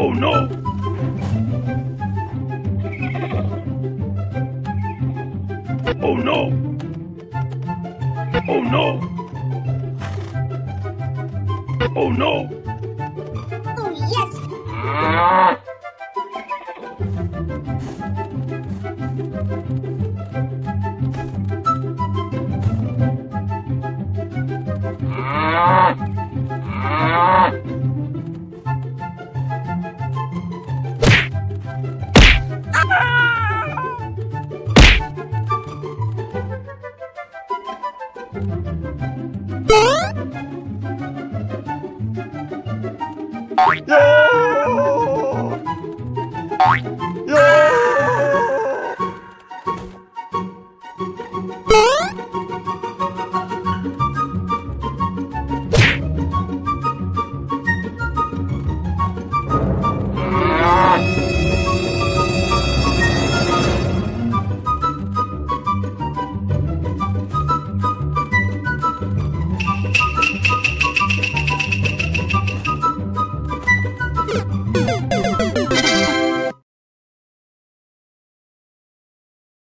Oh no! Oh no! Oh no! Oh no! Oh, yes! Ah. Yeah! Yeah!